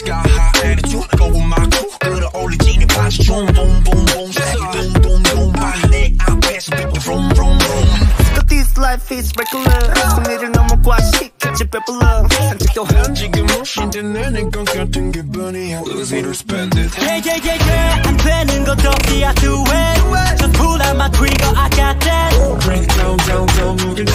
sky high attitude 거울 막고 끌어올리지 내 바지 좀 boom boom boom 색이 boom boom boom 빨리 내 앞에서 빛도 vroom vroom vroom But this life is regular 승리를 너무 과식했지 배불러 산책도 지금 무신데 내는 것 같은 기분이야 Lose it or spend it Yeah, yeah, yeah, yeah. down 무게를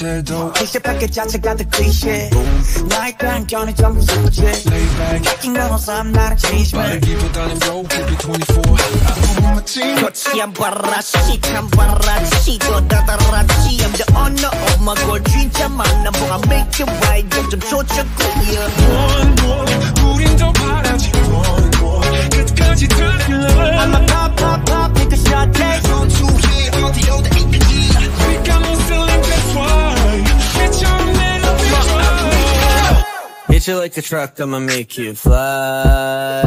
쟤도 클리셰 게 자체가 더 클리셰 나의 편견이 전부 숙제 lay back Taking on some 나를 change man 빠르기보다는 road keep it 24 I'm on my team 거치한 바라시, 참 바라시, 더 다다라지. Hit you like a truck, I'ma make you fly.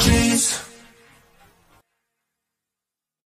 Please.